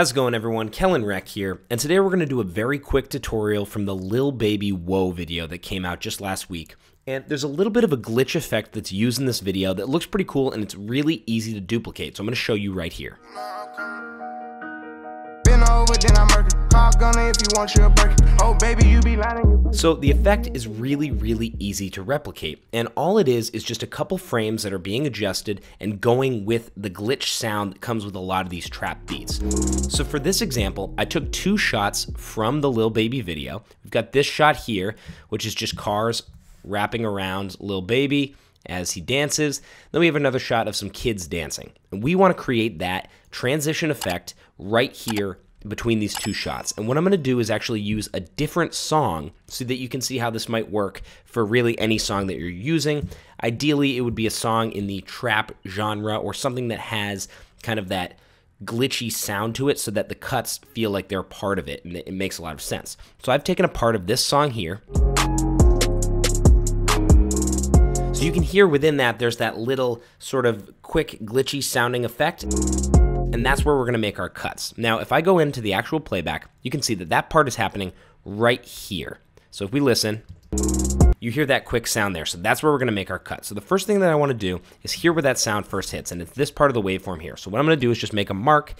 How's it going everyone? Kellan Reck here, and today we're going to do a very quick tutorial from the Lil Baby Woah video that came out just last week. And there's a little bit of a glitch effect that's used in this video that looks pretty cool and it's really easy to duplicate, so I'm going to show you right here. So the effect is really, really easy to replicate, and all it is is just a couple frames that are being adjusted and going with the glitch sound that comes with a lot of these trap beats. So for this example, I took two shots from the Lil Baby video. We've got this shot here, which is just cars wrapping around Lil Baby as he dances. Then we have another shot of some kids dancing. And we want to create that transition effect right here between these two shots. And what I'm going to do is actually use a different song so that you can see how this might work for really any song that you're using. Ideally, it would be a song in the trap genre or something that has kind of that glitchy sound to it so that the cuts feel like they're part of it and it makes a lot of sense. So I've taken a part of this song here. So you can hear within that there's that little sort of quick glitchy sounding effect and that's where we're going to make our cuts. Now, if I go into the actual playback, you can see that that part is happening right here. So if we listen, you hear that quick sound there. So that's where we're to make our cut. So the first thing that I want to do is hear where that sound first hits, and it's this part of the waveform here. So what I'm going to do is just make a mark,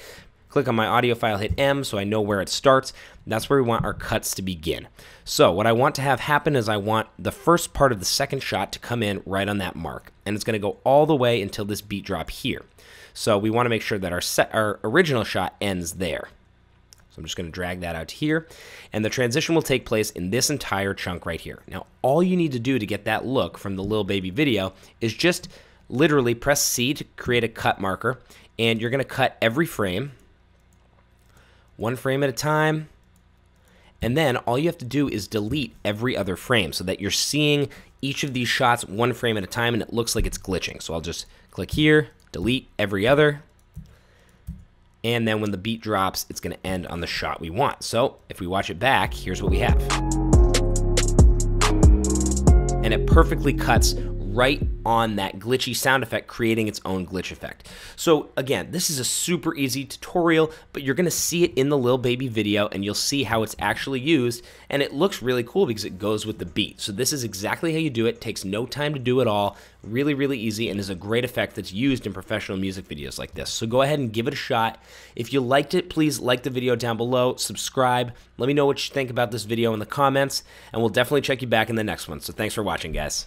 click on my audio file, hit M so I know where it starts. That's where we want our cuts to begin. So what I want to have happen is I want the first part of the second shot to come in right on that mark, and it's going to go all the way until this beat drop here. So we want to make sure that our set, our original shot ends there. So I'm just going to drag that out here. And the transition will take place in this entire chunk right here. Now, all you need to do to get that look from the Lil Baby video is just literally press C to create a cut marker. And you're going to cut every frame, one frame at a time. And then all you have to do is delete every other frame so that you're seeing each of these shots one frame at a time and it looks like it's glitching. So I'll just click here, delete every other, and then when the beat drops, it's going to end on the shot we want. So if we watch it back, here's what we have. And it perfectly cuts right on that glitchy sound effect, creating its own glitch effect. So again, this is a super easy tutorial, but you're gonna see it in the Lil Baby video and you'll see how it's actually used. And it looks really cool because it goes with the beat. So this is exactly how you do it. Takes no time to do at all. Really, really easy and is a great effect that's used in professional music videos like this. So go ahead and give it a shot. If you liked it, please like the video down below, subscribe. Let me know what you think about this video in the comments, and we'll definitely check you back in the next one. So thanks for watching, guys.